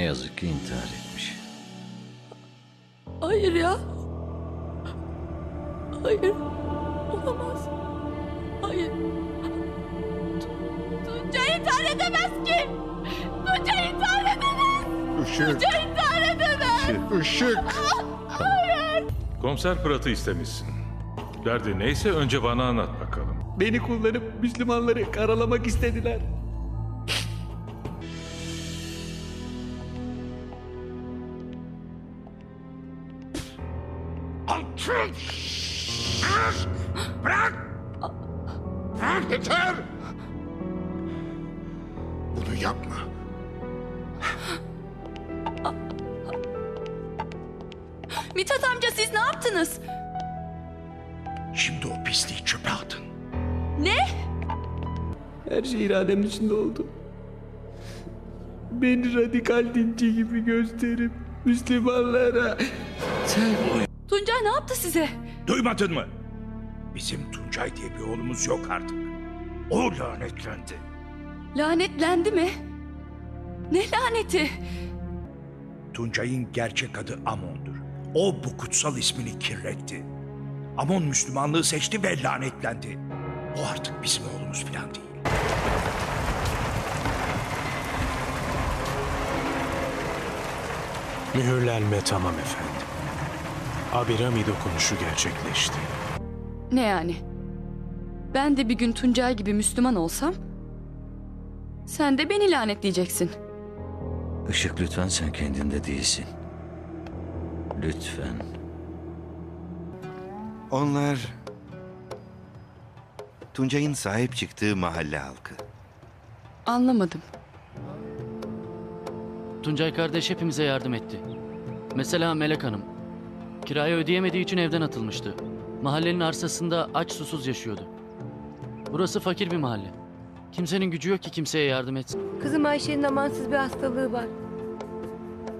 Ne yazık ki intihar etmiş. Hayır ya. Hayır. Olamaz. Hayır. Tu- Tunca intihar edemez ki. Tunca intihar edemez. Işık, Tunca intihar edemez. ışık. Komiser Fırat'ı istemişsin. Derdi neyse önce bana anlat bakalım. Beni kullanıp Müslümanları karalamak istediler. Bırak! Bırak! Bırak yeter! Bunu yapma. Mithat amca siz ne yaptınız? Şimdi o pisliği çöpe atın. Ne? Her şey irademin içinde oldu. Beni radikal dinci gibi gösterip Müslümanlara sen Tuncay ne yaptı size? Duymadın mı? Bizim Tuncay diye bir oğlumuz yok artık. O lanetlendi. Lanetlendi mi? Ne laneti? Tuncay'ın gerçek adı Amon'dur. O bu kutsal ismini kirletti. Amon Müslümanlığı seçti ve lanetlendi. O artık bizim oğlumuz falan değil. Mühürlenme tamam efendim. Abirami dokunuşu gerçekleşti. Ne yani? Ben de bir gün Tuncay gibi Müslüman olsam... ...sen de beni lanetleyeceksin. Işık lütfen sen kendinde değilsin. Lütfen. Onlar Tuncay'ın sahip çıktığı mahalle halkı. Anlamadım. Tuncay kardeş hepimize yardım etti. Mesela Melek Hanım. Kirayı ödeyemediği için evden atılmıştı. Mahallenin arsasında aç susuz yaşıyordu. Burası fakir bir mahalle. Kimsenin gücü yok ki kimseye yardım etsin. Kızım Ayşe'nin amansız bir hastalığı var.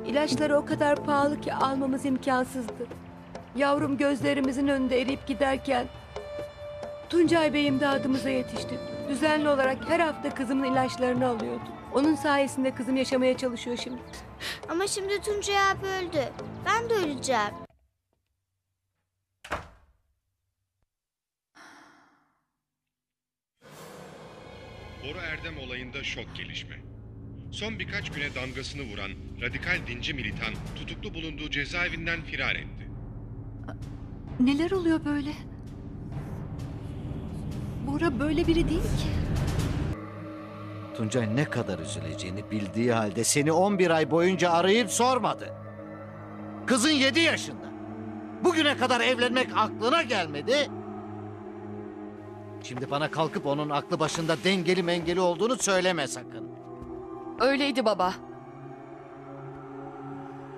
İlaçları o kadar pahalı ki almamız imkansızdı. Yavrum gözlerimizin önünde eriyip giderken Tuncay Bey imdadımıza yetişti. Düzenli olarak her hafta kızımın ilaçlarını alıyordu. Onun sayesinde kızım yaşamaya çalışıyor şimdi. Ama şimdi Tuncay abi öldü. Ben de öleceğim. Boru Erdem olayında şok gelişme. Son birkaç güne damgasını vuran radikal dinci militan tutuklu bulunduğu cezaevinden firar etti. Neler oluyor böyle? Bora böyle biri değil ki. Tuncay ne kadar üzüleceğini bildiği halde seni 11 ay boyunca arayıp sormadı. Kızın 7 yaşında. Bugüne kadar evlenmek aklına gelmedi. Şimdi bana kalkıp onun aklı başında dengeli mengeli olduğunu söyleme sakın. Öyleydi baba.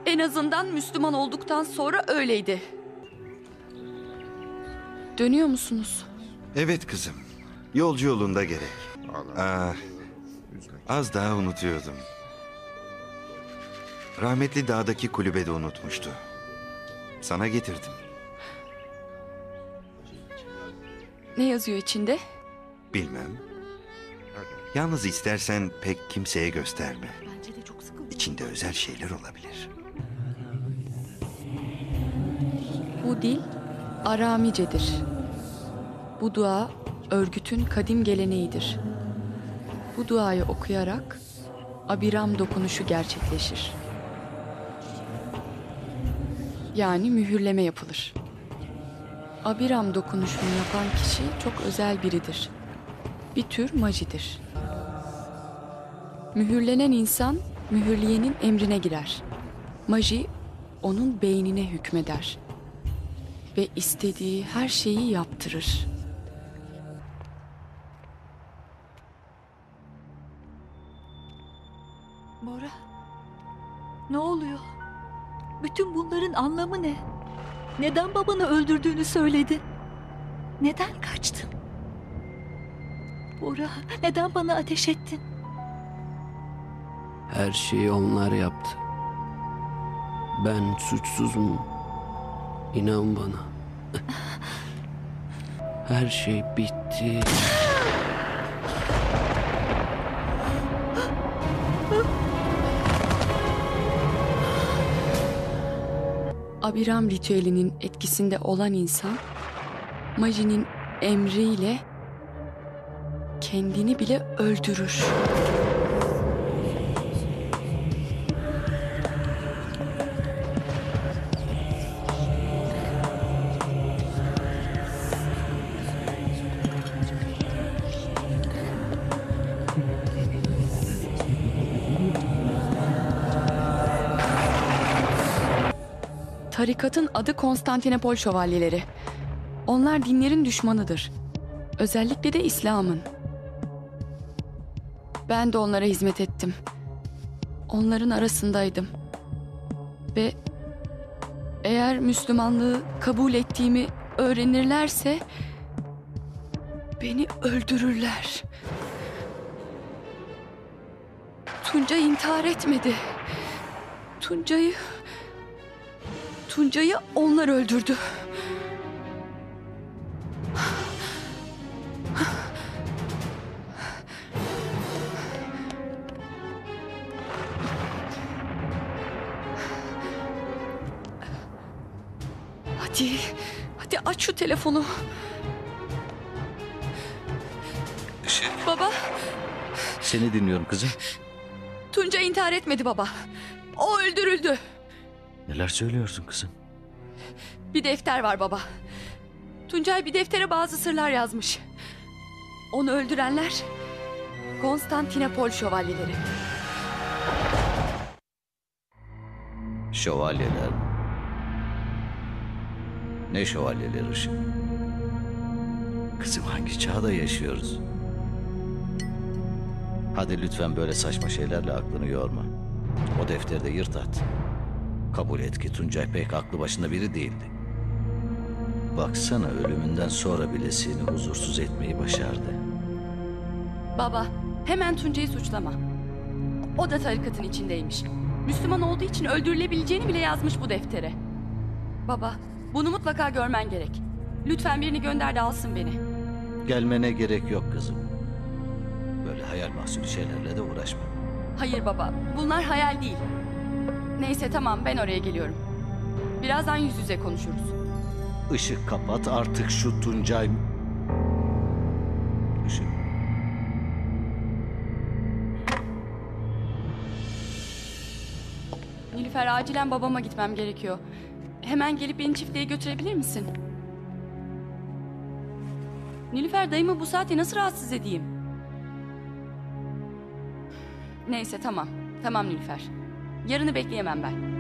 En azından Müslüman olduktan sonra öyleydi. Dönüyor musunuz? Evet kızım. Yolcu yolunda gerek. Aa, az daha unutuyordum. Rahmetli dağdaki kulübede unutmuştu. Sana getirdim. Ne yazıyor içinde? Bilmem. Yalnız istersen pek kimseye gösterme. İçinde özel şeyler olabilir. Bu dil Aramicedir. Bu dua örgütün kadim geleneğidir. Bu duayı okuyarak abiram dokunuşu gerçekleşir. Yani mühürleme yapılır. Abiram dokunuşunu yapan kişi çok özel biridir. Bir tür majidir. Mühürlenen insan mühürleyenin emrine girer. Maji onun beynine hükmeder ve istediği her şeyi yaptırır. Bora. Ne oluyor? Bütün bunların anlamı ne? Neden babanı öldürdüğünü söyledi? Neden kaçtın? Bora, neden bana ateş ettin? Her şeyi onlar yaptı. Ben suçsuzum. İnan bana. Her şey bitti. Abiram ritüelinin etkisinde olan insan Majin'in emriyle kendini bile öldürür. Adı Konstantinopol Şövalyeleri. Onlar dinlerin düşmanıdır. Özellikle de İslam'ın. Ben de onlara hizmet ettim. Onların arasındaydım. Ve eğer Müslümanlığı kabul ettiğimi öğrenirlerse beni öldürürler. Tunca intihar etmedi. Tuncay'ı Tuncay'ı onlar öldürdü. Hadi, hadi aç şu telefonu. Baba, Seni dinliyorum kızım. Tunca intihar etmedi baba. O öldürüldü. Neler söylüyorsun kızım? Bir defter var baba. Tuncay bir deftere bazı sırlar yazmış. Onu öldürenler Konstantinopol şövalyeleri. Şövalyeler mi? Ne şövalyeleri Işık? Kızım hangi çağda yaşıyoruz? Hadi lütfen böyle saçma şeylerle aklını yorma. O defterde yırt at. Kabul et ki Tuncay pek aklı başında biri değildi. Baksana ölümünden sonra bile seni huzursuz etmeyi başardı. Baba, hemen Tuncay'ı suçlama. O da tarikatın içindeymiş. Müslüman olduğu için öldürülebileceğini bile yazmış bu deftere. Baba, bunu mutlaka görmen gerek. Lütfen birini gönder de alsın beni. Gelmene gerek yok kızım. Böyle hayal mahsulü şeylerle de uğraşma. Hayır baba, bunlar hayal değil. Neyse tamam, ben oraya geliyorum. Birazdan yüz yüze konuşuruz. Işık kapat artık şu Tuncay... Işık. Nilüfer acilen babama gitmem gerekiyor. Hemen gelip beni çiftliğe götürebilir misin? Nilüfer dayımı bu saate nasıl rahatsız edeyim? Neyse tamam. Tamam Nilüfer. Yarını bekleyemem ben.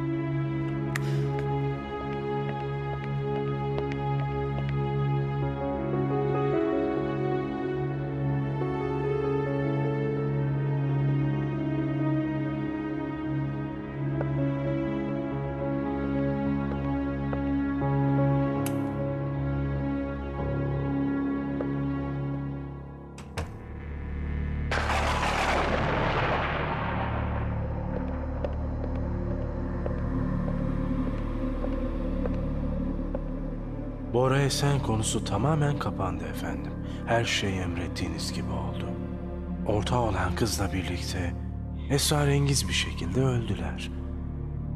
Esen konusu tamamen kapandı efendim. Her şey emrettiğiniz gibi oldu. Ortağı olan kızla birlikte esrarengiz bir şekilde öldüler.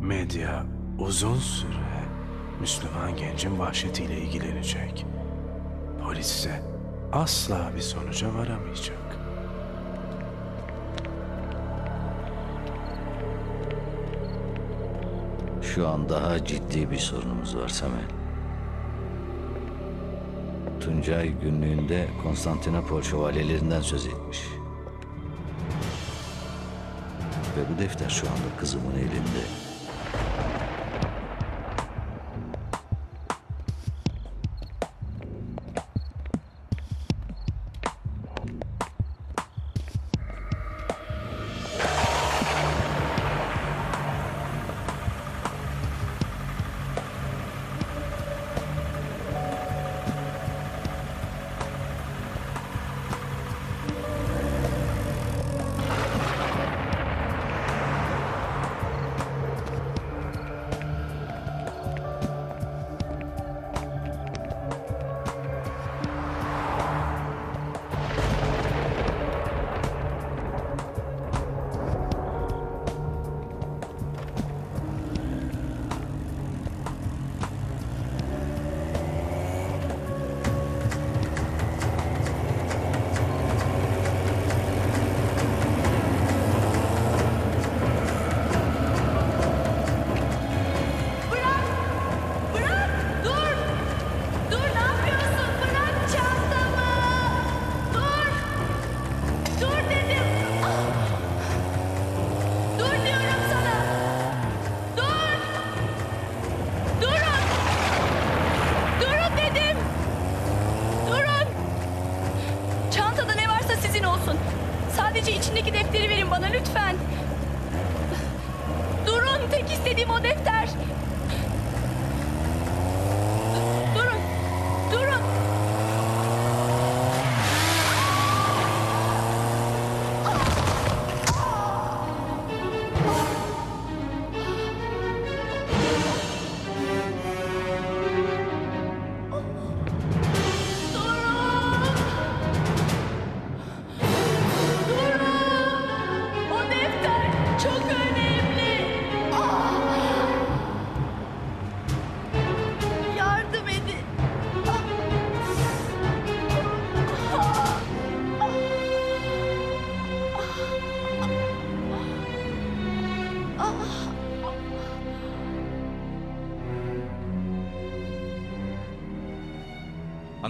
Medya uzun süre Müslüman gencin vahşetiyle ilgilenecek. Polis ise asla bir sonuca varamayacak. Şu an daha ciddi bir sorunumuz var Samet. Tuncay günlüğünde Konstantinopol şövalyelerinden söz etmiş. Ve bu defter şu anda kızımın elinde.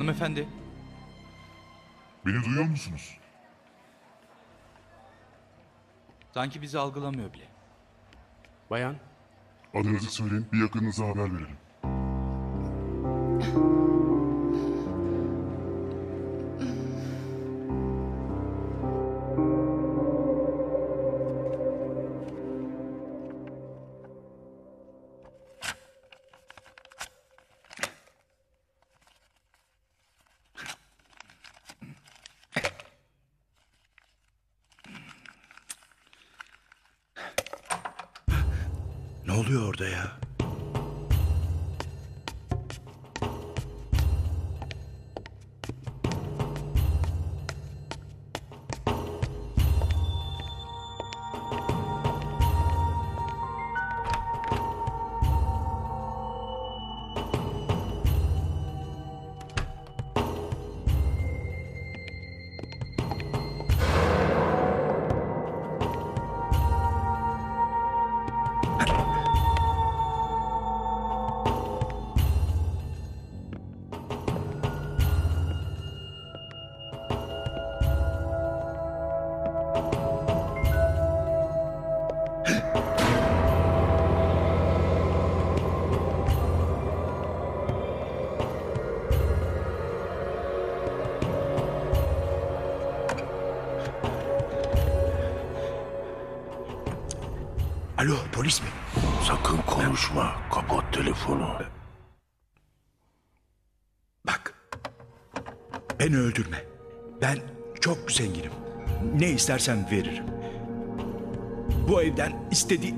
Hanımefendi. Beni duyuyor musunuz? Sanki bizi algılamıyor bile. Bayan, Adınızı söyleyin, bir yakınınıza haber verelim. Beni öldürme. Ben çok zenginim. Ne istersen veririm. Bu evden istediği...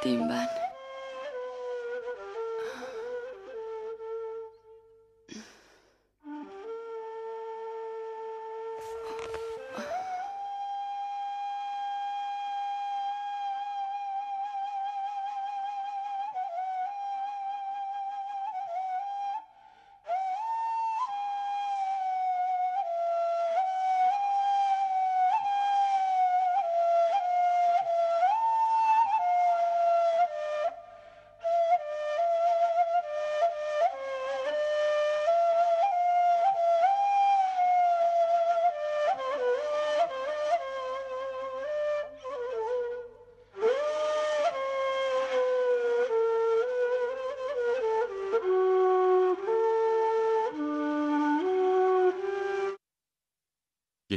Neredeyim ben?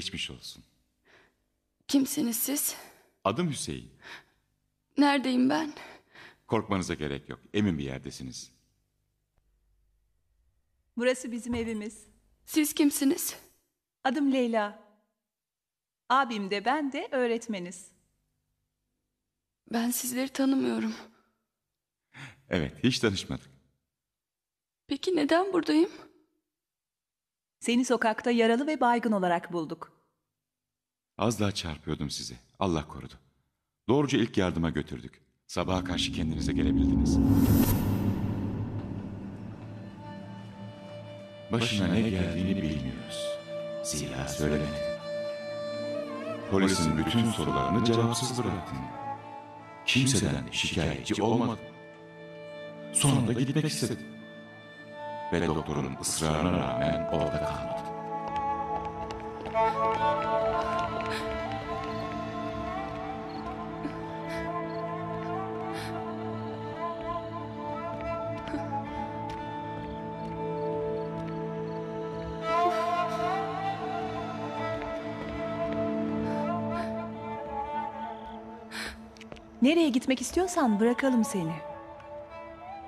Geçmiş olsun. Kimsiniz siz? Adım Hüseyin. Neredeyim ben? Korkmanıza gerek yok. Emin bir yerdesiniz. Burası bizim evimiz. Siz kimsiniz? Adım Leyla. Abim de ben de öğretmeniz. Ben sizleri tanımıyorum. Evet, hiç tanışmadık. Peki neden buradayım? Seni sokakta yaralı ve baygın olarak bulduk. Az daha çarpıyordum sizi. Allah korudu. Doğruca ilk yardıma götürdük. Sabaha karşı kendinize gelebildiniz. Başına ne geldiğini bilmiyoruz. Zira söylemedi. Polisin bütün sorularını cevapsız bıraktın. Kimseden şikayetçi olmadı. Sonunda gitmek istedi. Ve doktorun ısrarına rağmen orada kalmadı. Nereye gitmek istiyorsan bırakalım seni.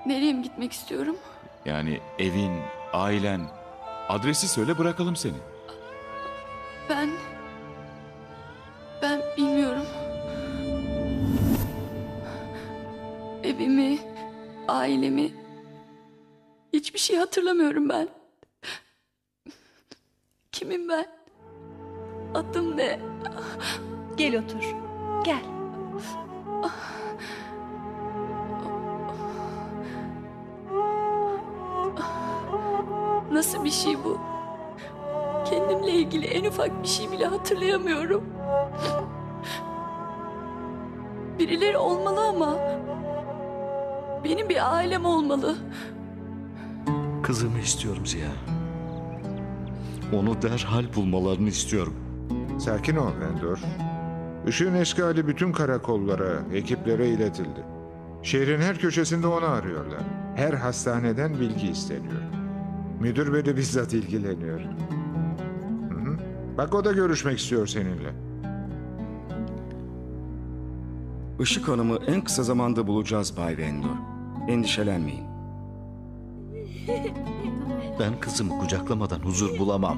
Nereye mi gitmek istiyorum? Yani evin, ailen, adresi söyle bırakalım seni. Ben... Ben bilmiyorum. Evimi, ailemi... Hiçbir şey hatırlamıyorum ben. Kimim ben? Adım ne? Gel otur. Gel. Nasıl bir şey bu? Kendimle ilgili en ufak bir şey bile hatırlayamıyorum. Birileri olmalı ama. Benim bir ailem olmalı. Kızımı istiyorum Ziya. Onu derhal bulmalarını istiyorum. Sakin ol Endor. Işığın eşkali bütün karakollara, ekiplere iletildi. Şehrin her köşesinde onu arıyorlar. Her hastaneden bilgi isteniyor. Müdür bey de bizzat ilgileniyor. Hı hı. Bak o da görüşmek istiyor seninle. Işık Hanım'ı en kısa zamanda bulacağız Bay Vendor. Endişelenmeyin. Ben kızımı kucaklamadan huzur bulamam.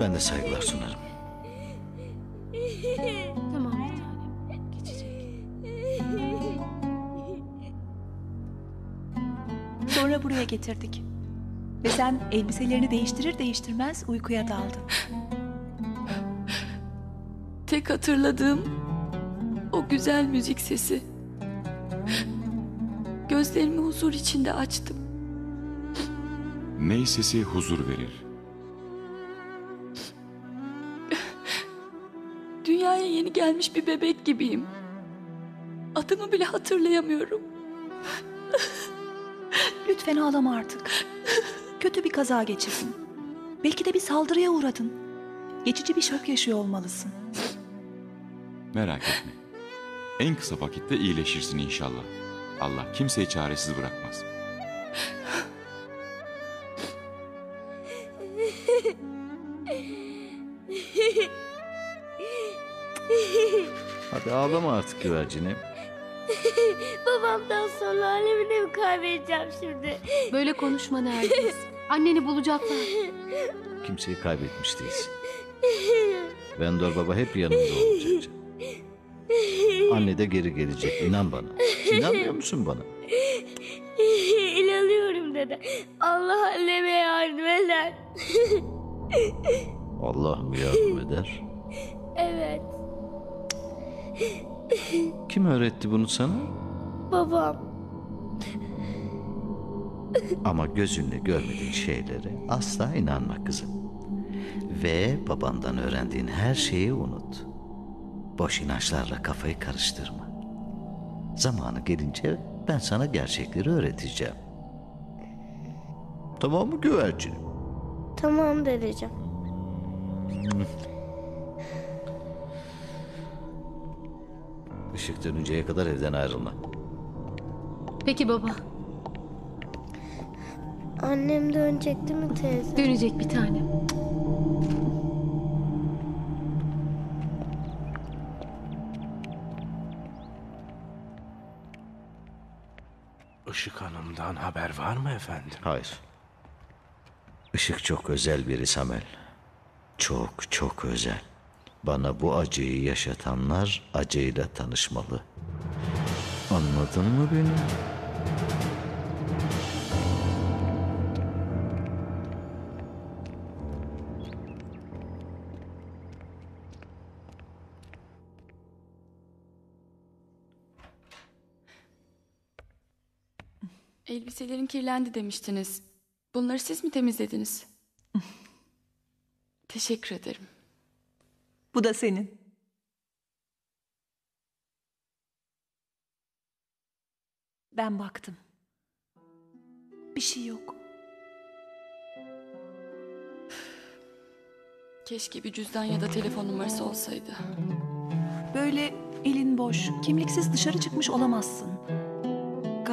Ben de saygılar sunarım. Buraya getirdik. Ve sen elbiselerini değiştirir değiştirmez uykuya daldın. Tek hatırladığım o güzel müzik sesi. Gözlerimi huzur içinde açtım. Ney sesi huzur verir. Dünyaya yeni gelmiş bir bebek gibiyim. Adımı bile hatırlayamıyorum. Lütfen ağlama artık. Kötü bir kaza geçirdin. Belki de bir saldırıya uğradın. Geçici bir şok yaşıyor olmalısın. Merak etme. En kısa vakitte iyileşirsin inşallah. Allah kimseyi çaresiz bırakmaz. Hadi ağlama artık güvercinim. Babamdan sonra alemini mi kaybedeceğim şimdi? Böyle konuşma Nergis. Anneni bulacaklar. Kimseyi kaybetmiş değilsin. Vendor baba hep yanımda olacak. Anne de geri gelecek. İnan bana. İnanmıyor musun bana? İnanıyorum dede. Allah anneme yardım eder. Allah mı yardım eder? evet. Kim öğretti bunu sana? Babam. Ama gözünle görmediğin şeylere asla inanma kızım. Ve babandan öğrendiğin her şeyi unut. Boş inançlarla kafayı karıştırma. Zamanı gelince ben sana gerçekleri öğreteceğim. Tamam mı güvercinim? Tamam dedeciğim. Işık dönünceye kadar evden ayrılma. Peki baba. Annem dönecek değil mi teyze? Dönecek bir tanem. Işık Hanım'dan haber var mı efendim? Hayır. Işık çok özel biri Samel. Çok çok özel. Bana bu acıyı yaşatanlar acıyla tanışmalı. Anladın mı beni? Kirlendi demiştiniz. Bunları siz mi temizlediniz? Teşekkür ederim. Bu da senin. Ben baktım. Bir şey yok. Keşke bir cüzdan ya da telefon numarası olsaydı. Böyle elin boş, kimliksiz dışarı çıkmış olamazsın.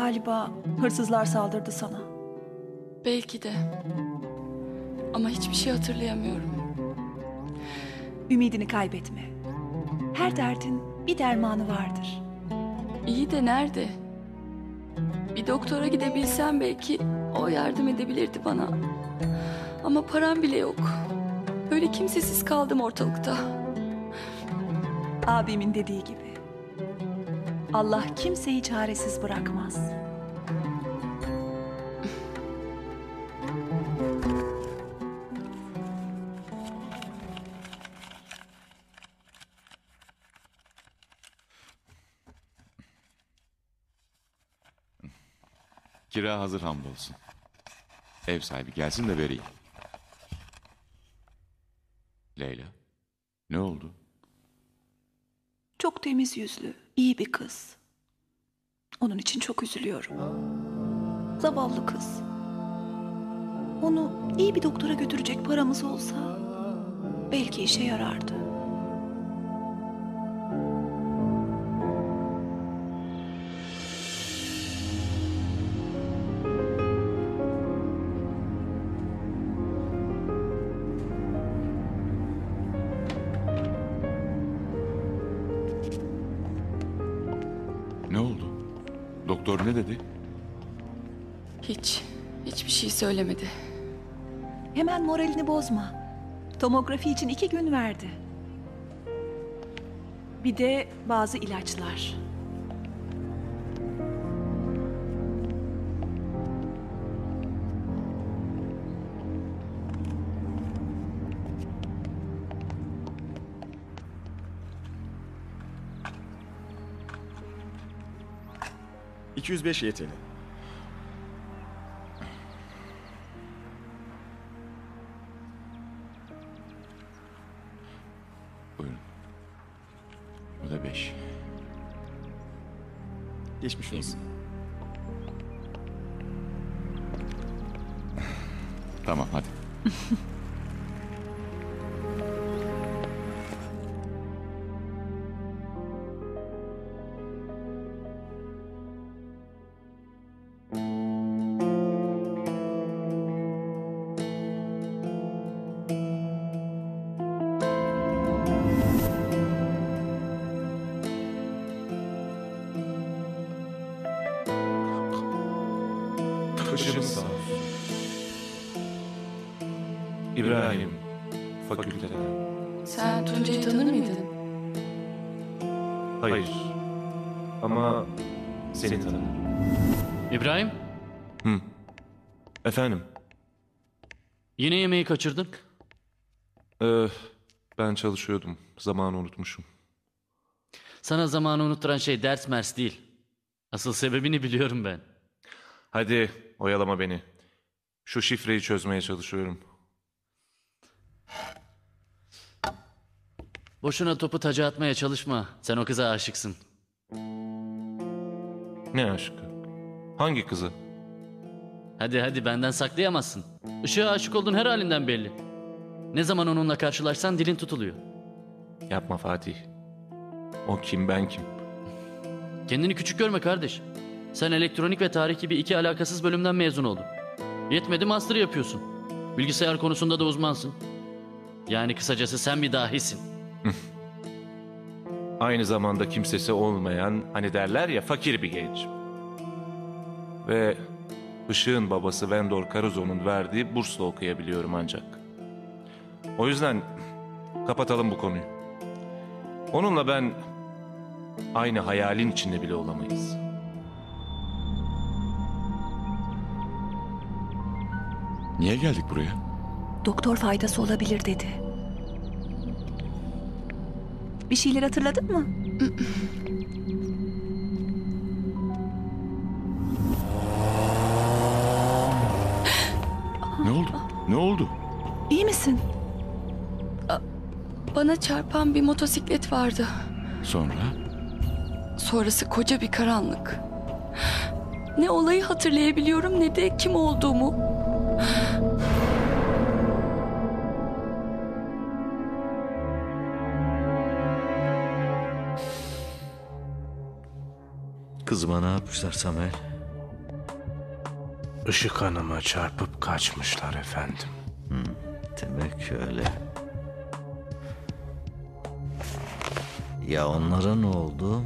Galiba hırsızlar saldırdı sana. Belki de. Ama hiçbir şey hatırlayamıyorum. Ümidini kaybetme. Her derdin bir dermanı vardır. İyi de nerede? Bir doktora gidebilsem belki o yardım edebilirdi bana. Ama param bile yok. Böyle kimsesiz kaldım ortalıkta. Abimin dediği gibi. Allah kimseyi çaresiz bırakmaz. Kira hazır hamdolsun. Ev sahibi gelsin de vereyim. Leyla, ne oldu? Çok temiz yüzlü, iyi bir kız. Onun için çok üzülüyorum. Zavallı kız. Onu iyi bir doktora götürecek paramız olsa belki işe yarardı. Söylemedi. Hemen moralini bozma. Tomografi için iki gün verdi. Bir de bazı ilaçlar. ...205 YTL. Geçmiş olsun. Tamam yemeği kaçırdın. Ee, ben çalışıyordum. Zamanı unutmuşum. Sana zamanı unutturan şey ders mers değil. Asıl sebebini biliyorum ben. Hadi oyalama beni. Şu şifreyi çözmeye çalışıyorum. Boşuna topu taca atmaya çalışma. Sen o kıza aşıksın. Ne aşkı? Hangi kızı? Hadi hadi benden saklayamazsın. Işığa aşık olduğun her halinden belli. Ne zaman onunla karşılaşsan dilin tutuluyor. Yapma Fatih. O kim ben kim? Kendini küçük görme kardeş. Sen elektronik ve tarih gibi iki alakasız bölümden mezun oldun. Yetmedi master yapıyorsun. Bilgisayar konusunda da uzmansın. Yani kısacası sen bir dahisin. Aynı zamanda kimsesi olmayan, hani derler ya fakir bir genç. Ve Işık'ın babası Vendor Caruso'nun verdiği bursla okuyabiliyorum ancak. O yüzden kapatalım bu konuyu. Onunla ben aynı hayalin içinde bile olamayız. Niye geldik buraya? Doktor faydası olabilir dedi. Bir şeyler hatırladın mı? Ne oldu? Ne oldu? İyi misin? Bana çarpan bir motosiklet vardı. Sonra? Sonrası koca bir karanlık. Ne olayı hatırlayabiliyorum ne de kim olduğumu. Kızıma ne yapmışlar Samuel? Işık Hanım'a çarpıp kaçmışlar efendim. Demek öyle. Ya onlara ne oldu?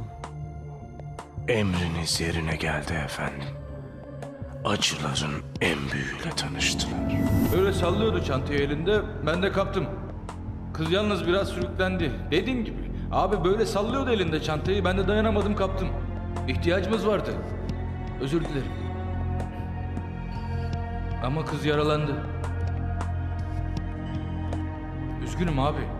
Emriniz yerine geldi efendim. Acıların en büyüğüyle tanıştılar. Öyle sallıyordu çantayı elinde. Ben de kaptım. Kız yalnız biraz sürüklendi. Dediğim gibi. Abi böyle sallıyordu elinde çantayı. Ben de dayanamadım kaptım. İhtiyacımız vardı. Özür dilerim. Ama kız yaralandı. Üzgünüm abi.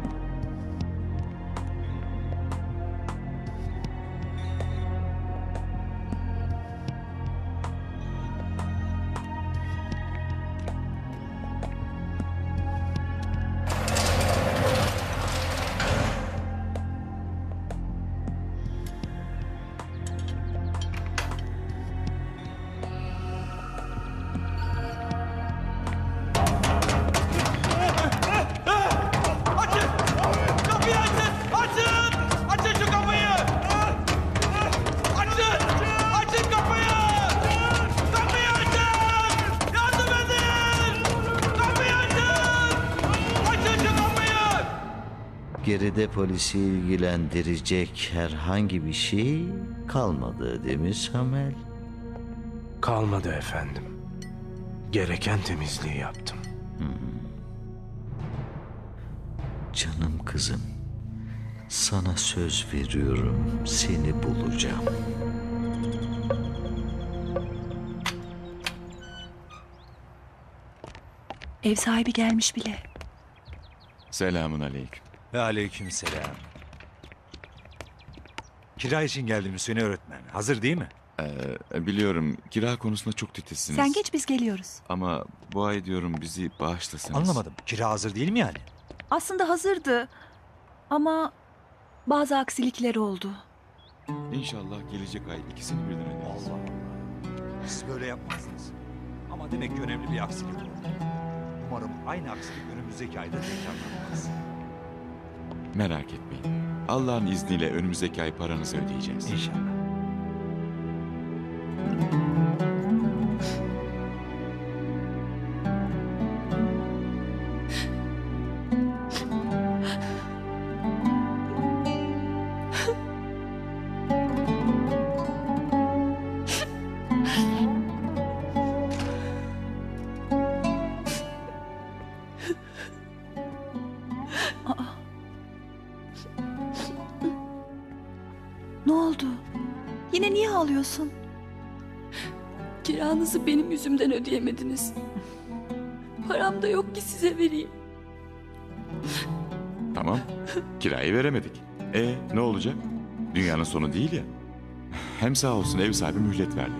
Polisi ilgilendirecek herhangi bir şey kalmadı değil mi Samuel? Kalmadı efendim. Gereken temizliği yaptım. Canım kızım. Sana söz veriyorum seni bulacağım. Ev sahibi gelmiş bile. Selamun aleyküm. Ve aleyküm selam. Kira için geldim Hüseyin öğretmen. Hazır değil mi? Ee, biliyorum kira konusunda çok titizsiniz. Sen geç biz geliyoruz. Ama bu ay diyorum bizi bağışlasınız. Anlamadım. Kira hazır değil mi yani? Aslında hazırdı. Ama bazı aksilikler oldu. İnşallah gelecek ay ikisini birden öderiz. Allah Allah. Siz böyle yapmazsınız. Ama demek ki önemli bir aksilik oldu. Umarım aynı aksilik önümüzdeki ayda tekrarlanmaz. Merak etmeyin. Allah'ın izniyle önümüzdeki ay paranızı ödeyeceğiz. İnşallah. Ağlıyorsun? Kiranızı benim yüzümden ödeyemediniz. Param da yok ki size vereyim. Tamam. Kirayı veremedik. E ne olacak? Dünyanın sonu değil ya. Hem sağ olsun ev sahibi mühlet verdi.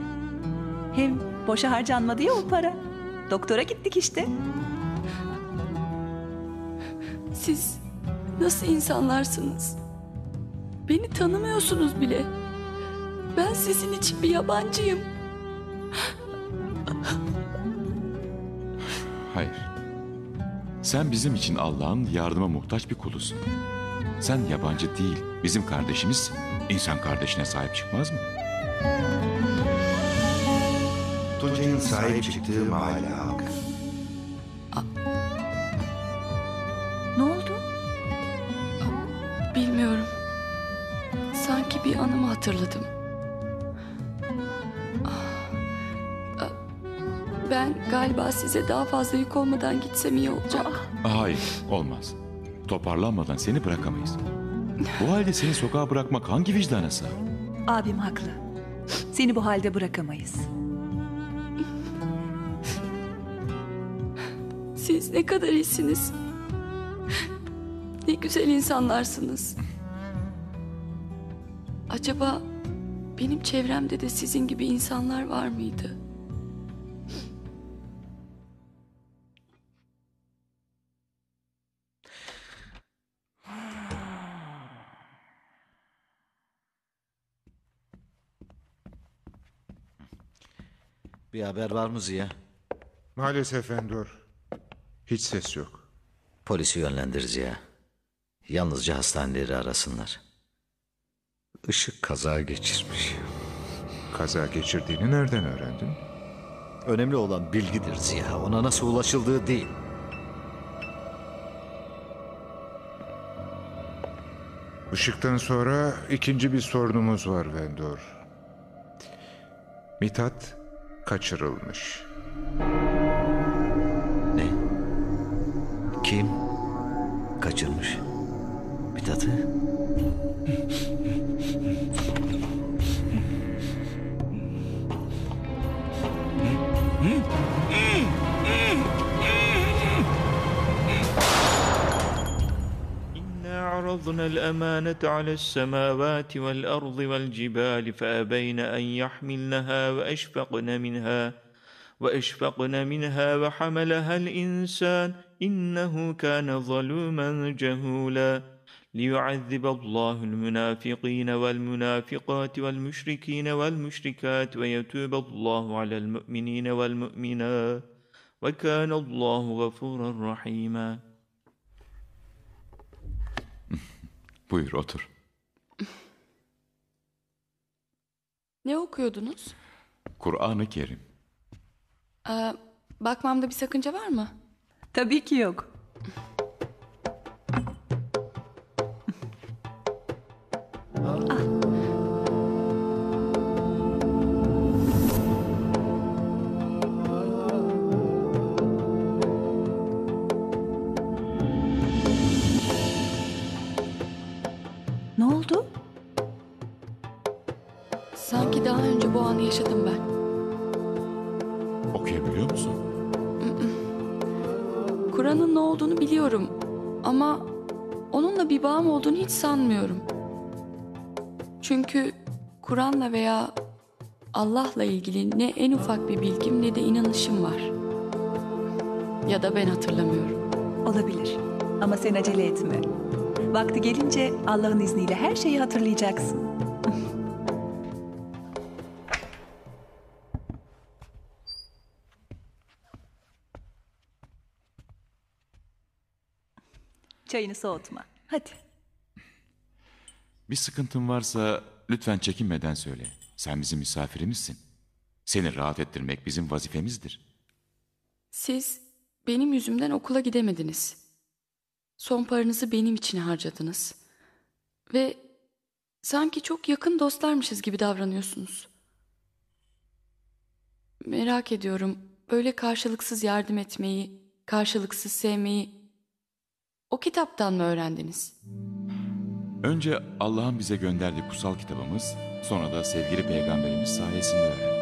Hem boşa harcanmadı ya o para. Doktora gittik işte. Siz nasıl insanlarsınız? Beni tanımıyorsunuz bile. Ben sizin için bir yabancıyım. Hayır. Sen bizim için Allah'ın yardıma muhtaç bir kulusun. Sen yabancı değil, bizim kardeşimizsin. İnsan kardeşine sahip çıkmaz mı? Tuncay'ın sahip çıktığı mahalle size daha fazla yük olmadan gitsem iyi olacak. Hayır, olmaz. Toparlanmadan seni bırakamayız. Bu halde seni sokağa bırakmak hangi vicdana sığar? Abim haklı. Seni bu halde bırakamayız. Siz ne kadar iyisiniz. Ne güzel insanlarsınız. Acaba benim çevremde de sizin gibi insanlar var mıydı? Bir haber var mı Ziya? Maalesef Endor. Hiç ses yok. Polisi yönlendir Ziya. Yalnızca hastaneleri arasınlar. Işık kaza geçirmiş. Kaza geçirdiğini nereden öğrendin? Önemli olan bilgidir Ziya. Ona nasıl ulaşıldığı değil. Işıktan sonra ikinci bir sorunumuz var Vendor. Mithat kaçırılmış. Ne? Kim? Kaçırmış. Mithat'ı? عرضنا الأمانة على السماوات والأرض والجبال فأبين أن يحملنها وأشفقن منها وأشفقن منها وحملها الإنسان إنه كان ظلوما جهولا. ليعذب الله المنافقين والمنافقات والمشركين والمشركات ويتوب الله على المؤمنين والمؤمنات وكان الله غفورا رحيما. Buyur otur. Ne okuyordunuz? Kur'an-ı Kerim. Ee, bakmamda bir sakınca var mı? Tabii ki yok. Ama onunla bir bağım olduğunu hiç sanmıyorum. Çünkü Kur'an'la veya Allah'la ilgili ne en ufak bir bilgim ne de inanışım var. Ya da ben hatırlamıyorum. Olabilir. Ama sen acele etme. Vakti gelince Allah'ın izniyle her şeyi hatırlayacaksın. Çayını soğutma. Hadi. Bir sıkıntın varsa lütfen çekinmeden söyle. Sen bizim misafirimizsin. Seni rahat ettirmek bizim vazifemizdir. Siz benim yüzümden okula gidemediniz. Son paranızı benim için harcadınız. Ve sanki çok yakın dostlarmışız gibi davranıyorsunuz. Merak ediyorum böyle karşılıksız yardım etmeyi, karşılıksız sevmeyi o kitaptan mı öğrendiniz? Önce Allah'ın bize gönderdiği kutsal kitabımız, sonra da sevgili peygamberimiz sayesinde öğrendik.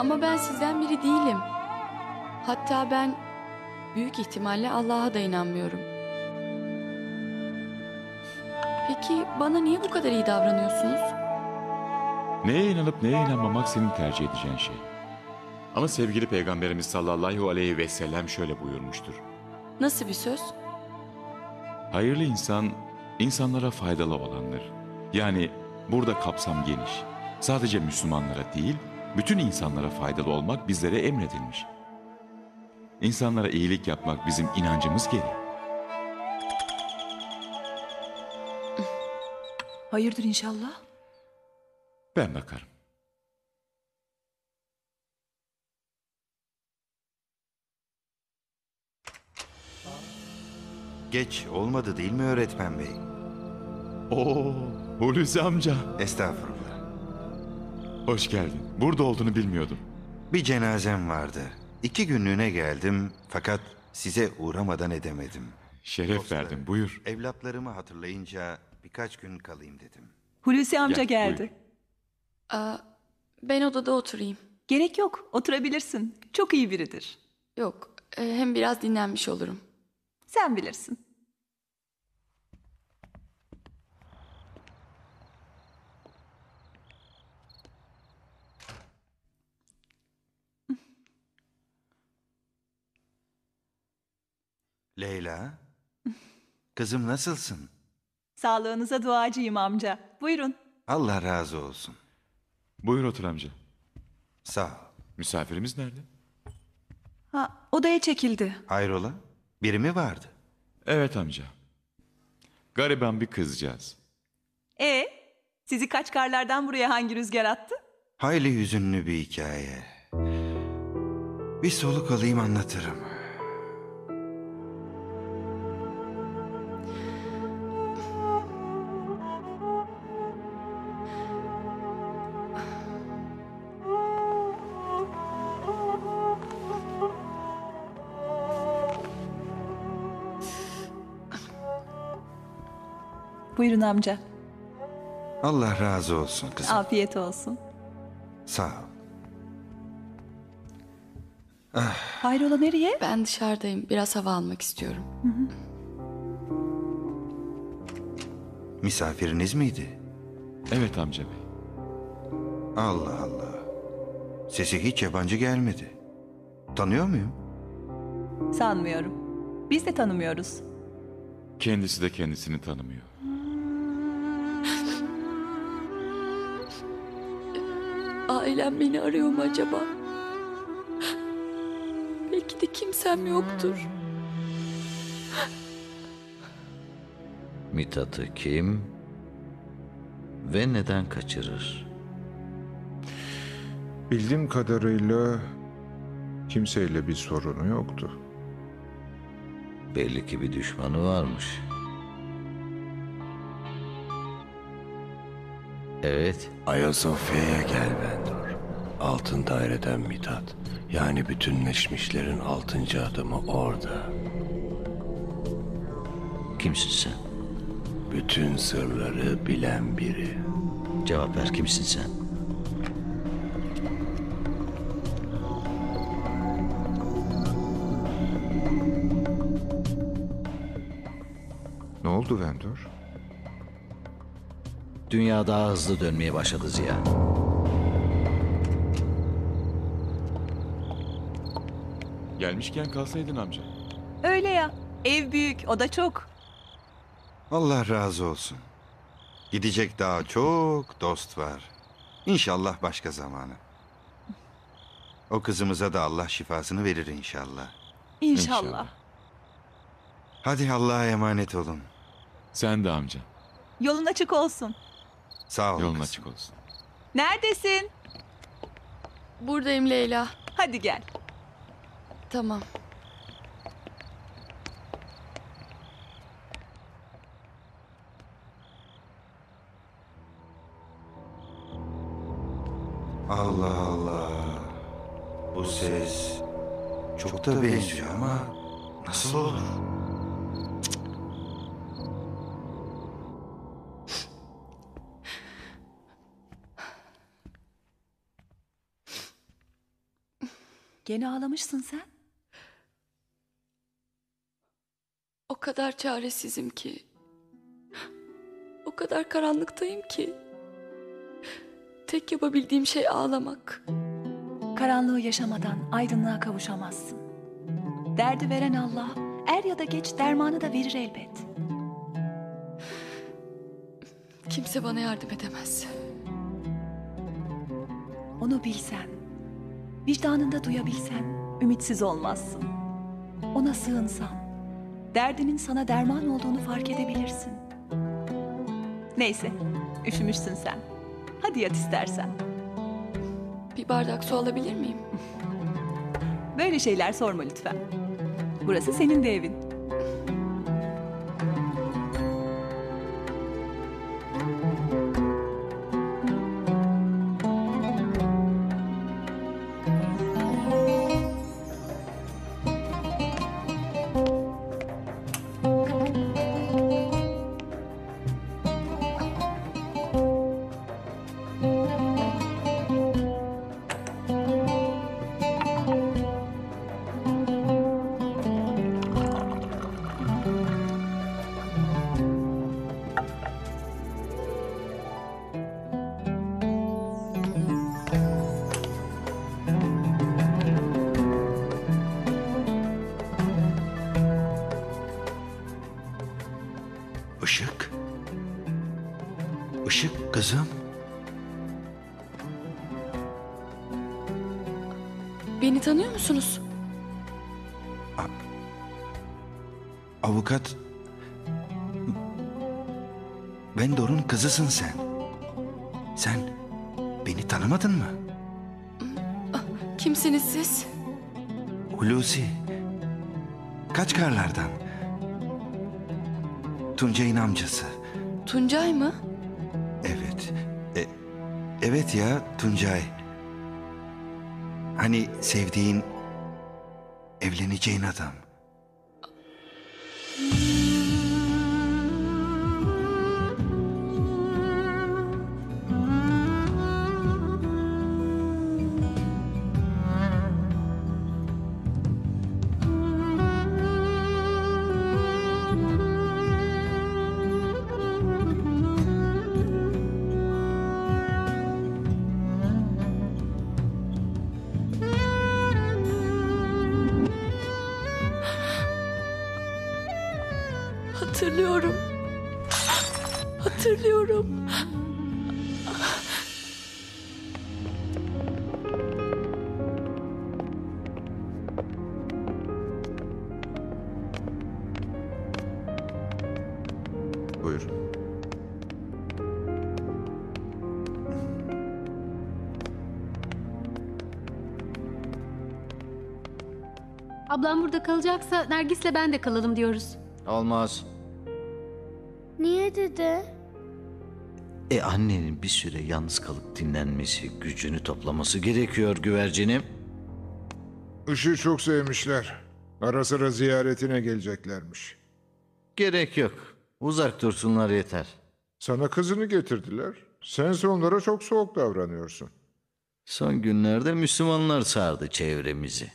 Ama ben sizden biri değilim. Hatta ben büyük ihtimalle Allah'a da inanmıyorum. Peki bana niye bu kadar iyi davranıyorsunuz? Neye inanıp neye inanmamak senin tercih edeceğin şey. Ama sevgili peygamberimiz sallallahu aleyhi ve sellem şöyle buyurmuştur. Nasıl bir söz? Hayırlı insan, insanlara faydalı olandır. Yani burada kapsam geniş. Sadece Müslümanlara değil, bütün insanlara faydalı olmak bizlere emredilmiş. İnsanlara iyilik yapmak bizim inancımız gereği. Hayırdır inşallah? Ben bakarım. Geç olmadı değil mi öğretmen bey? Oo, Hulusi amca. Estağfurullah. Hoş geldin. Burada olduğunu bilmiyordum. Bir cenazem vardı. İki günlüğüne geldim fakat size uğramadan edemedim. Şeref verdin, buyur. Evlatlarımı hatırlayınca birkaç gün kalayım dedim. Hulusi amca Gel, geldi. Aa, ben odada oturayım. Gerek yok. Oturabilirsin. Çok iyi biridir. Yok, e, hem biraz dinlenmiş olurum. Sen bilirsin. Leyla, kızım nasılsın? Sağlığınıza duacıyım amca. Buyurun. Allah razı olsun. Buyur otur amca. Sağ ol. Misafirimiz nerede? Ha, odaya çekildi. Hayrola? Biri mi vardı? Evet amca. Gariban bir kızcağız. E, sizi kaç karlardan buraya hangi rüzgar attı? Hayli hüzünlü bir hikaye. Bir soluk alayım anlatırım. Buyurun amca. Allah razı olsun kızım. Afiyet olsun. Sağ ol. Hayrola nereye? Ben dışarıdayım. Biraz hava almak istiyorum. Misafiriniz miydi? Evet amca bey. Allah Allah. Sesi hiç yabancı gelmedi. Tanıyor muyum? Sanmıyorum. Biz de tanımıyoruz. Kendisi de kendisini tanımıyor. Ailem beni arıyor mu acaba? Belki de kimsem yoktur. Mithat'ı kim ve neden kaçırır? Bildiğim kadarıyla kimseyle bir sorunu yoktu. Belli ki bir düşmanı varmış. Evet, Ayasofya'ya gel Vendor. Altın daireden Mithat. Yani bütünleşmişlerin altıncı adımı orada. kimsin sen? Bütün sırları bilen biri. Cevap ver, kimsin sen? Ne oldu Vendor? Dünya daha hızlı dönmeye başladı Ziya. Gelmişken kalsaydın amca. Öyle ya. Ev büyük, o da çok. Allah razı olsun. Gidecek daha çok dost var. İnşallah başka zamanı. O kızımıza da Allah şifasını verir inşallah. İnşallah. Hadi Allah'a emanet olun. Sen de amca. Yolun açık olsun. Sağ ol. Yolun kızım. açık olsun. Neredesin? Buradayım Leyla. Hadi gel. Tamam. Allah Allah. Bu ses çok da benziyor ama nasıl olur? Gene ağlamışsın sen. O kadar çaresizim ki. O kadar karanlıktayım ki. Tek yapabildiğim şey ağlamak. Karanlığı yaşamadan aydınlığa kavuşamazsın. Derdi veren Allah, er ya da geç dermanı da verir elbet. Kimse bana yardım edemez. Onu bilsen, vicdanında duyabilsen, ümitsiz olmazsın. Ona sığınsan, derdinin sana derman olduğunu fark edebilirsin. Neyse, üşümüşsün sen. Hadi yat istersen. Bir bardak su alabilir miyim? Böyle şeyler sorma lütfen. Burası senin de evin. Musunuz? Avukat... Vendor'un kızısın sen. Sen beni tanımadın mı? Kimsiniz siz? Hulusi. Kaçkarlardan. Tuncay'ın amcası. Tuncay mı? Evet. E, evet ya Tuncay. Hani sevdiğin, evleneceğin adam. Ablam burada kalacaksa Nergis'le ben de kalalım diyoruz. Olmaz. Niye dede? E annenin bir süre yalnız kalıp dinlenmesi, gücünü toplaması gerekiyor güvercinim. Işığı çok sevmişler. Ara sıra ziyaretine geleceklermiş. Gerek yok. Uzak dursunlar yeter. Sana kızını getirdiler. Sense onlara çok soğuk davranıyorsun. Son günlerde Müslümanlar sardı çevremizi.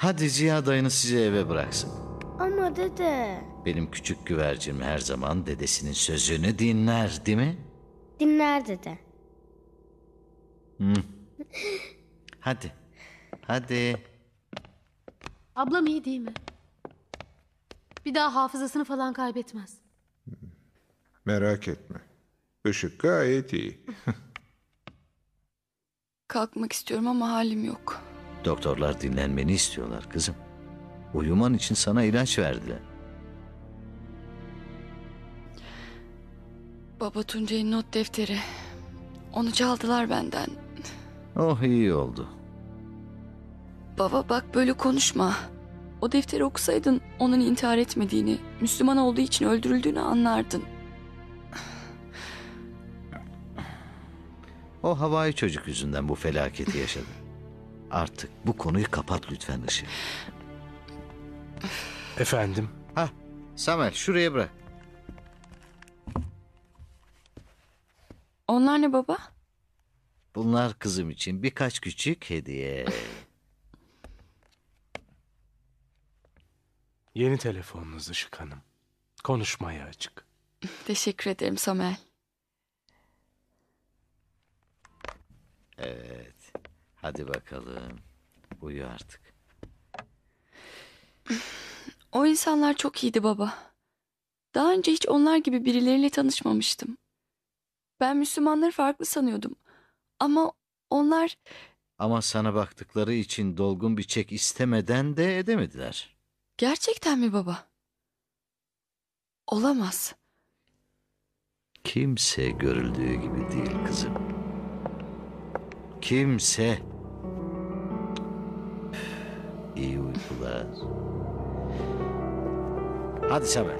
Hadi Ziya dayını size eve bıraksın. Ama dede. Benim küçük güvercin her zaman dedesinin sözünü dinler değil mi? Dinler dede. Hı. Hadi. Hadi. Ablam iyi değil mi? Bir daha hafızasını falan kaybetmez. Merak etme. Işık gayet iyi. Kalkmak istiyorum ama halim yok. Doktorlar dinlenmeni istiyorlar kızım. Uyuman için sana ilaç verdiler. Baba Tuncay'ın not defteri. Onu çaldılar benden. Oh iyi oldu. Baba bak böyle konuşma. O defteri okusaydın onun intihar etmediğini, Müslüman olduğu için öldürüldüğünü anlardın. O havai çocuk yüzünden bu felaketi yaşadı. Artık bu konuyu kapat lütfen Işık. Efendim? Ha, Samuel şuraya bırak. Onlar ne baba? Bunlar kızım için birkaç küçük hediye. Yeni telefonunuz Işık Hanım. Konuşmaya açık. Teşekkür ederim Samuel. Evet. Hadi bakalım. Uyu artık. O insanlar çok iyiydi baba. Daha önce hiç onlar gibi birileriyle tanışmamıştım. Ben Müslümanları farklı sanıyordum. Ama onlar Ama sana baktıkları için dolgun bir çek istemeden de edemediler. gerçekten mi baba? Olamaz. Kimse görüldüğü gibi değil kızım. Kimse. İyi uykular. Hadi Samuel.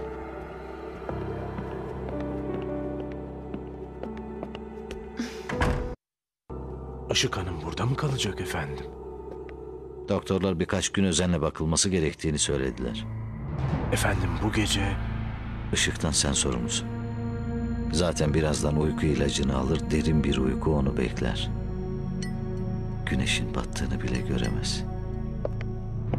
Işık Hanım burada mı kalacak efendim? Doktorlar birkaç gün özenle bakılması gerektiğini söylediler. Efendim bu gece... Işıktan sen sorumlusun. Zaten birazdan uyku ilacını alır, derin bir uyku onu bekler. Güneşin battığını bile göremez.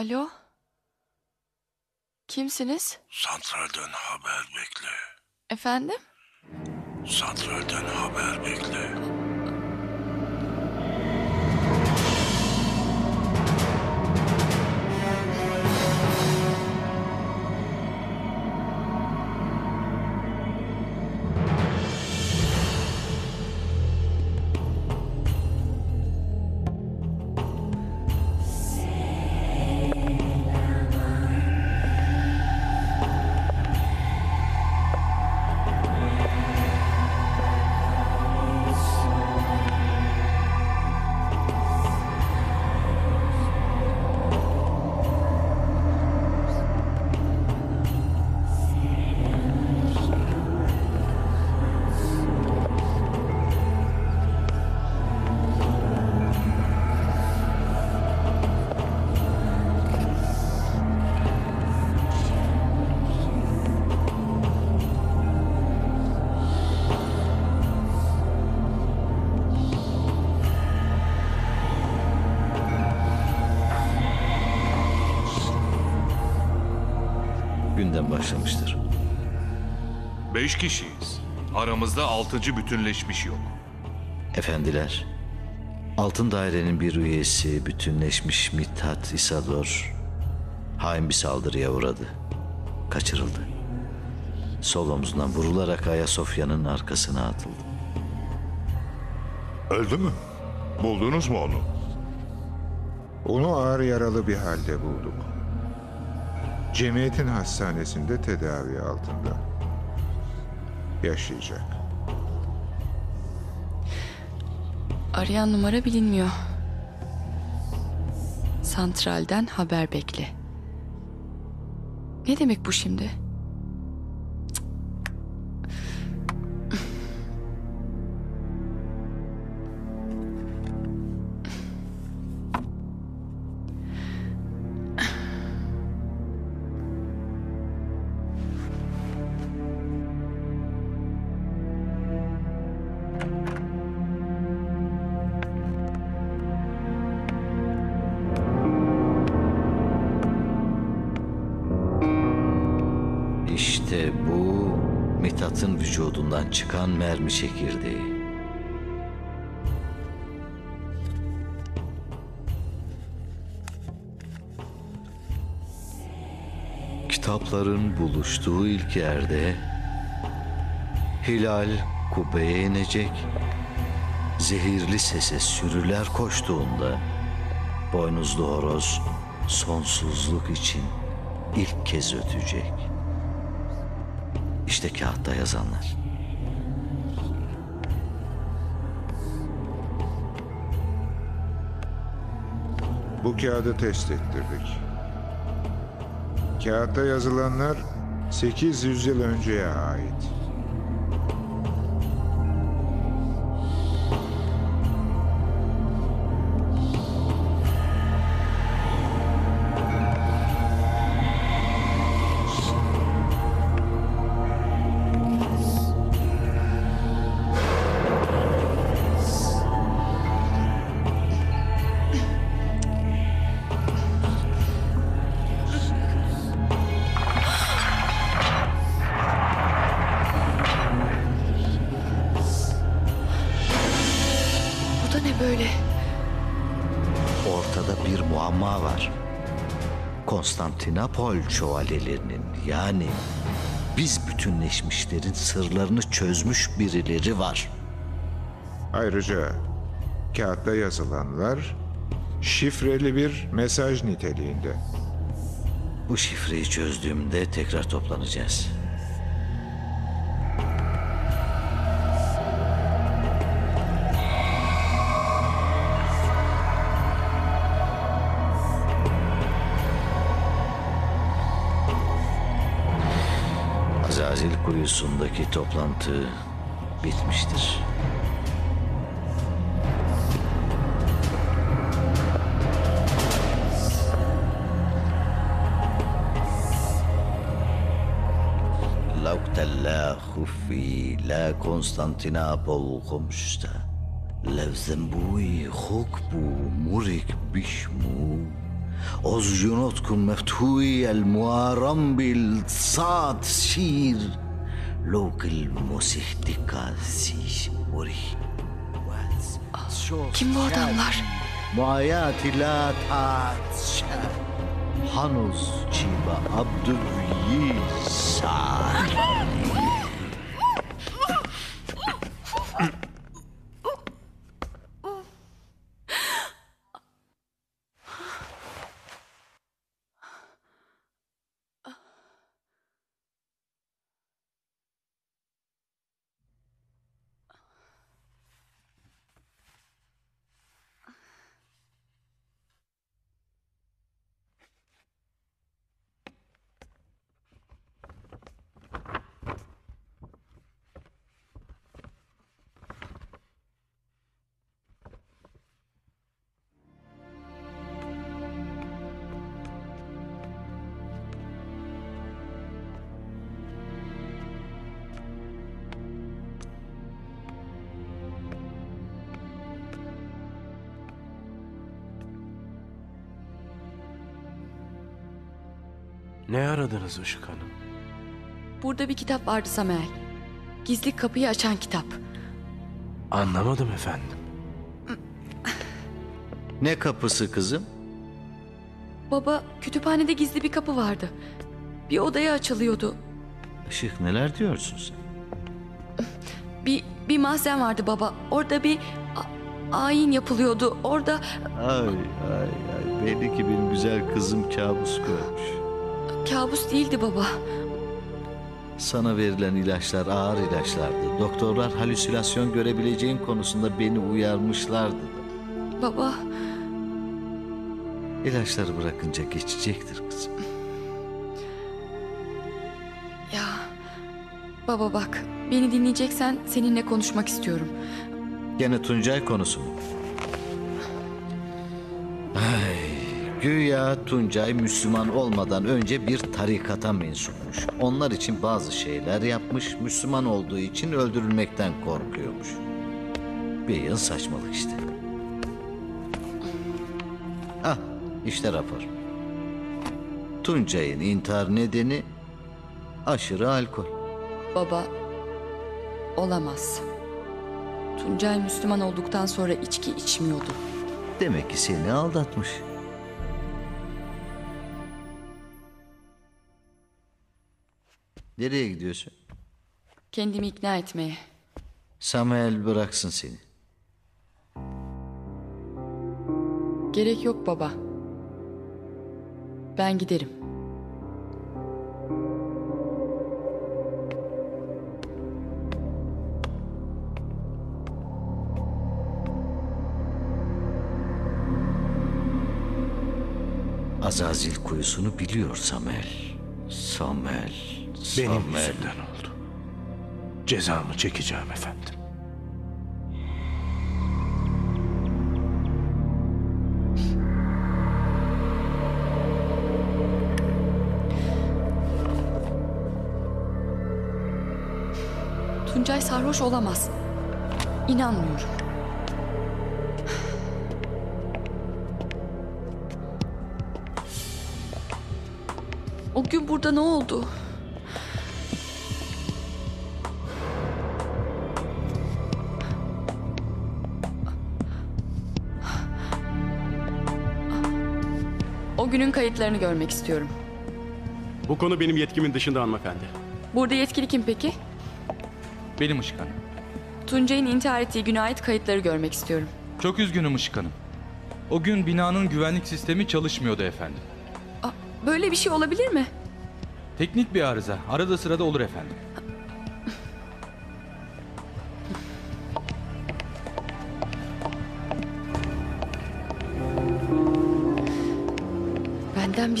Alo? Kimsiniz? Santralden haber bekle. Efendim? Santralden haber bekle. Başlamıştır. Beş kişiyiz. Aramızda altıncı bütünleşmiş yok. Efendiler, Altın Daire'nin bir üyesi bütünleşmiş Mithat İsador hain bir saldırıya uğradı. Kaçırıldı. Sol omzundan vurularak Ayasofya'nın arkasına atıldı. Öldü mü? Buldunuz mu onu? Onu ağır yaralı bir halde bulduk. Cemiyetin hastanesinde tedavi altında. Yaşayacak. Arayan numara bilinmiyor. Santralden haber bekle. Ne demek bu şimdi? Çıkan mermi çekirdeği. Kitapların buluştuğu ilk yerde hilal kubbeye inecek, zehirli sese sürüler koştuğunda boynuzlu horoz sonsuzluk için ilk kez ötecek. İşte kağıtta yazanlar. Bu kağıdı test ettirdik. Kağıtta yazılanlar 800 yıl önceye ait. Konstantinopol şövalyelerinin yani biz bütünleşmişlerin sırlarını çözmüş birileri var. Ayrıca kağıtta yazılanlar şifreli bir mesaj niteliğinde. Bu şifreyi çözdüğümde tekrar toplanacağız. kuyusundaki toplantı bitmiştir. Lautellahu fi la Konstantinopol komşusta. Levzembui hukbu murik bişmu. Oz junotkum meftui el muaram bil saat şiir. لوك المسيحتكا سيش مري Kim bu adamlar? Muayati la tatsha Hanuz çiba Abdülyisa Ne aradınız Işık Hanım? Burada bir kitap vardı Samuel. Gizli kapıyı açan kitap. Anlamadım efendim. Ne kapısı kızım? Baba kütüphanede gizli bir kapı vardı. Bir odaya açılıyordu. Işık neler diyorsun sen? Bir, bir mahzen vardı baba. Orada bir a- ayin yapılıyordu. Orada Ay ay ay belli ki benim güzel kızım kabus görmüş. Kabus değildi baba. Sana verilen ilaçlar ağır ilaçlardı. Doktorlar halüsinasyon görebileceğin konusunda beni uyarmışlardı da. Baba İlaçları bırakınca geçecektir kızım. ya baba bak beni dinleyeceksen seninle konuşmak istiyorum. Gene Tuncay konusu mu? Güya Tuncay Müslüman olmadan önce bir tarikata mensupmuş. Onlar için bazı şeyler yapmış, Müslüman olduğu için öldürülmekten korkuyormuş. Bir yıl saçmalık işte. Ah, işte rapor. Tuncay'ın intihar nedeni aşırı alkol. Baba olamaz. Tuncay Müslüman olduktan sonra içki içmiyordu. Demek ki seni aldatmış. Nereye gidiyorsun? Kendimi ikna etmeye. Samuel bıraksın seni. Gerek yok baba. Ben giderim. Azazil kuyusunu biliyor Samuel. Samuel. Benim Samuel. yüzümden oldu. Cezamı çekeceğim efendim. Tuncay sarhoş olamaz. İnanmıyorum. O gün burada ne oldu? Günün kayıtlarını görmek istiyorum. Bu konu benim yetkimin dışında hanımefendi. Burada yetkili kim peki? Benim Işık Hanım. Tuncay'ın intihar ettiği güne ait kayıtları görmek istiyorum. Çok üzgünüm Işık Hanım. O gün binanın güvenlik sistemi çalışmıyordu efendim. Aa, böyle bir şey olabilir mi? Teknik bir arıza. Arada sırada olur efendim.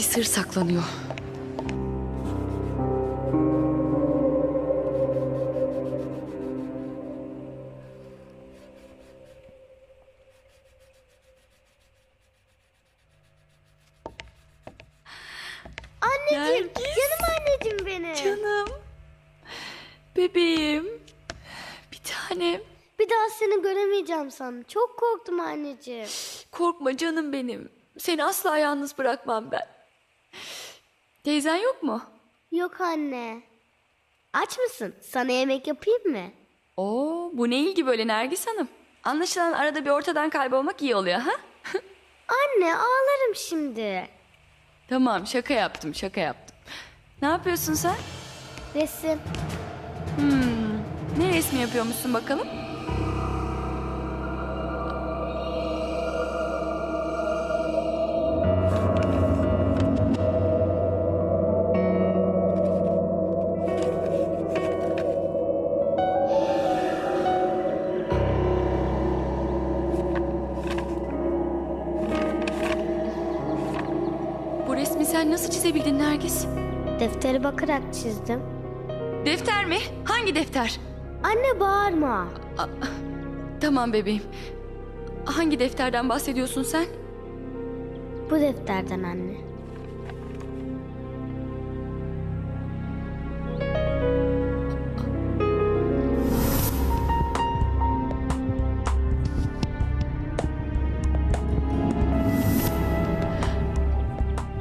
Bir sır saklanıyor. Anneciğim, Nergis. canım anneciğim benim. Canım. Bebeğim. Bir tanem. Bir daha seni göremeyeceğim sandım. Çok korktum anneciğim. Korkma canım benim. Seni asla yalnız bırakmam ben. Teyzen yok mu? Yok anne. Aç mısın? Sana yemek yapayım mı? Oo, bu ne ilgi böyle Nergis Hanım? Anlaşılan arada bir ortadan kaybolmak iyi oluyor ha? Anne ağlarım şimdi. Tamam şaka yaptım şaka yaptım. Ne yapıyorsun sen? Resim. Hmm, ne resmi yapıyormuşsun bakalım? Bakarak çizdim. Defter mi? Hangi defter? Anne bağırma. Tamam bebeğim. Hangi defterden bahsediyorsun sen? Bu defterden anne.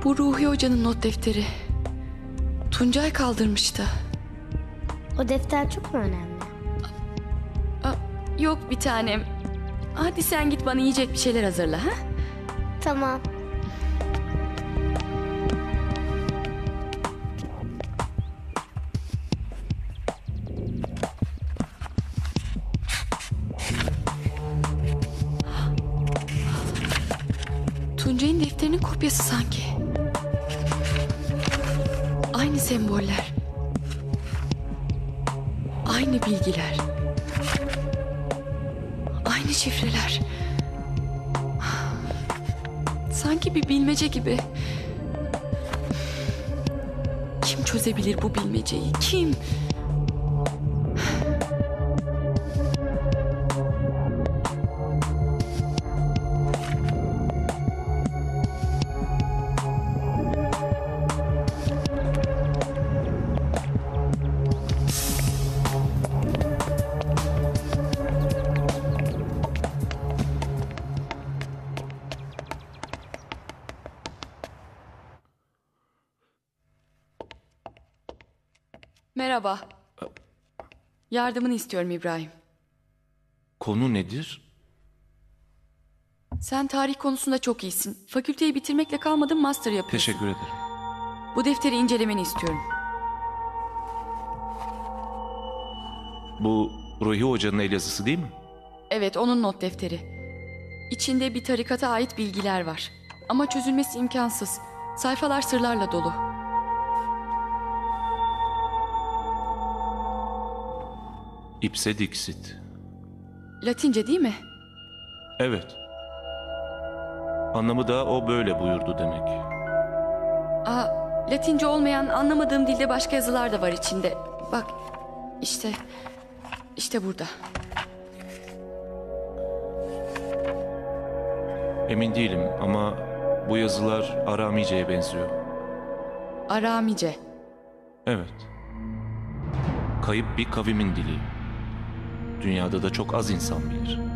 Bu Ruhi Hoca'nın not defteri. Tuncay kaldırmıştı. O defter çok mu önemli? Aa, yok bir tanem. Hadi sen git bana yiyecek bir şeyler hazırla ha? Tamam. Çözebilir bu bilmeceyi? Kim? Yardımını istiyorum İbrahim. Konu nedir? Sen tarih konusunda çok iyisin. Fakülteyi bitirmekle kalmadın master yapıyorsun. Teşekkür ederim. Bu defteri incelemeni istiyorum. Bu Ruhi Hoca'nın el yazısı değil mi? Evet onun not defteri. İçinde bir tarikata ait bilgiler var. Ama çözülmesi imkansız. Sayfalar sırlarla dolu. İpse dixit. Latince değil mi? Evet. Anlamı da o böyle buyurdu demek. Aa, Latince olmayan anlamadığım dilde başka yazılar da var içinde. Bak işte işte burada. Emin değilim ama bu yazılar Aramice'ye benziyor. Aramice. Evet. Kayıp bir kavimin dili. Dünyada da çok az insan bilir.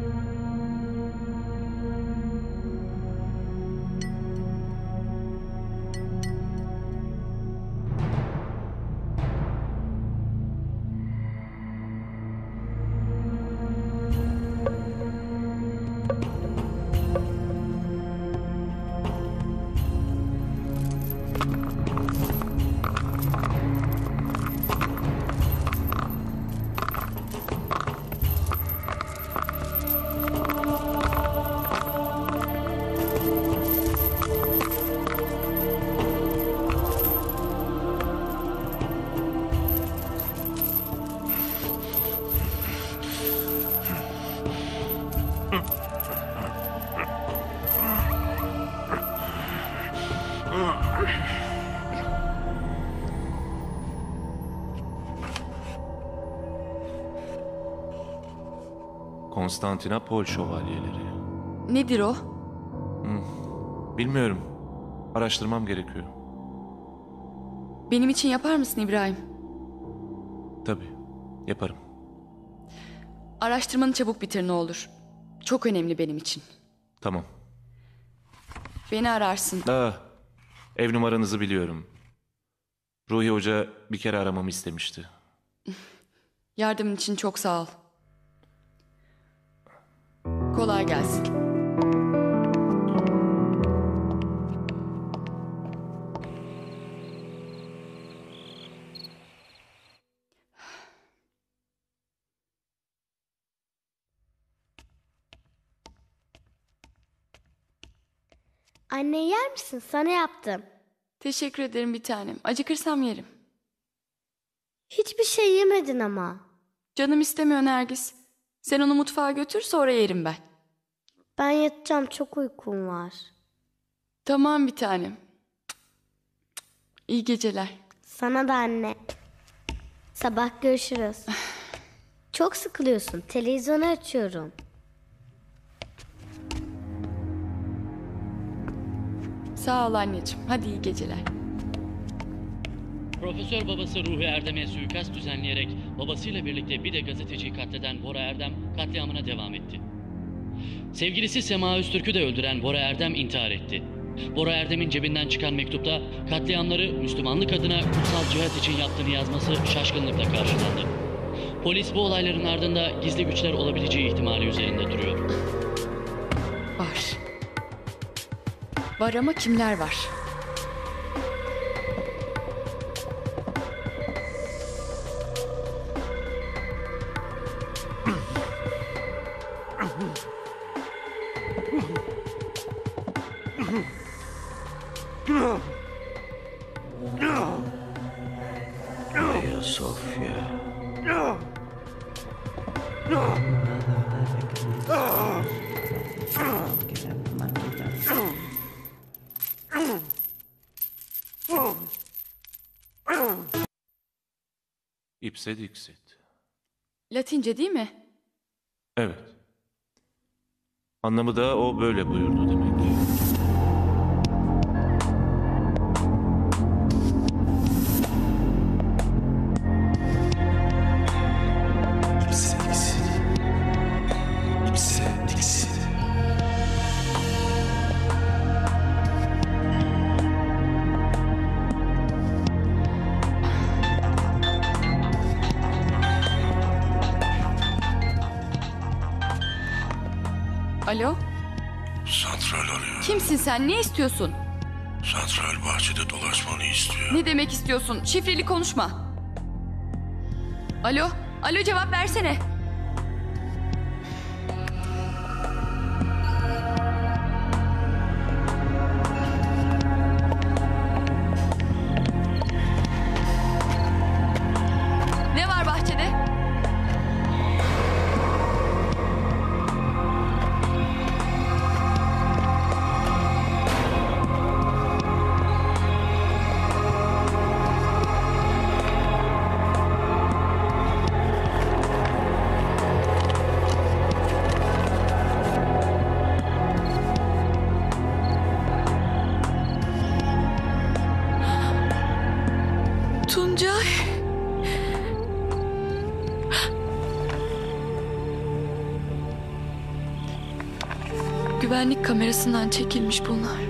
Konstantinopol şövalyeleri. Nedir o? Bilmiyorum. Araştırmam gerekiyor. Benim için yapar mısın İbrahim? Tabii. Yaparım. Araştırmanı çabuk bitir ne olur. Çok önemli benim için. Tamam. Beni ararsın. Aa, ev numaranızı biliyorum. Ruhi Hoca bir kere aramamı istemişti. Yardımın için çok sağ ol. Kolay gelsin. Anne yer misin? Sana yaptım. Teşekkür ederim bir tanem. Acıkırsam yerim. Hiçbir şey yemedin ama. Canım istemiyor Nergis. Sen onu mutfağa götür sonra yerim ben. Ben yatacağım çok uykum var. Tamam bir tanem. İyi geceler. Sana da anne. Sabah görüşürüz. çok sıkılıyorsun. Televizyonu açıyorum. Sağ ol anneciğim. Hadi iyi geceler. Profesör babası Ruhi Erdem'e suikast düzenleyerek babasıyla birlikte bir de gazeteciyi katleden Bora Erdem katliamına devam etti. Sevgilisi Sema Öztürk'ü de öldüren Bora Erdem intihar etti. Bora Erdem'in cebinden çıkan mektupta katliamları Müslümanlık adına kutsal cihat için yaptığını yazması şaşkınlıkla karşılandı. Polis bu olayların ardında gizli güçler olabileceği ihtimali üzerinde duruyor. Var. Var ama kimler var? Latince değil mi? Evet. Anlamı da o böyle buyurdu demek. İstiyorsun? Santral bahçede dolaşmanı istiyor. Ne demek istiyorsun? Şifreli konuşma. Alo? Alo cevap versene. Kamerasından çekilmiş bunlar.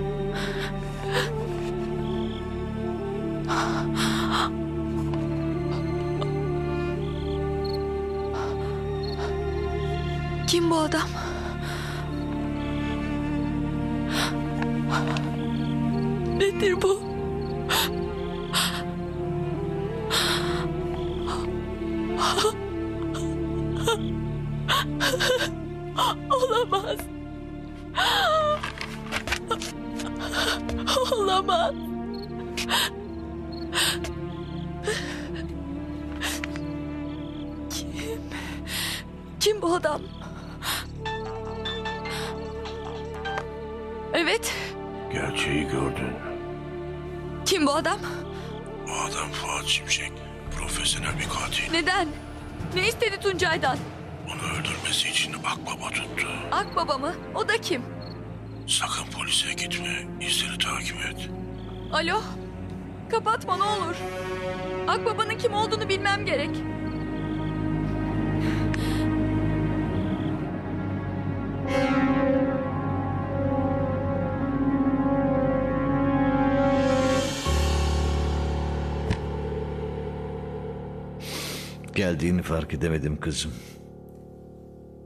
Geldiğini fark edemedim kızım.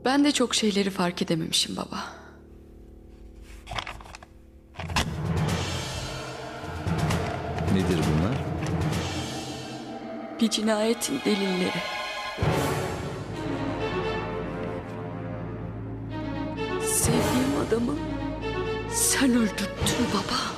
Ben de çok şeyleri fark edememişim baba. Nedir bunlar? Bir cinayetin delilleri. Sevdiğim adamı sen öldürttün baba.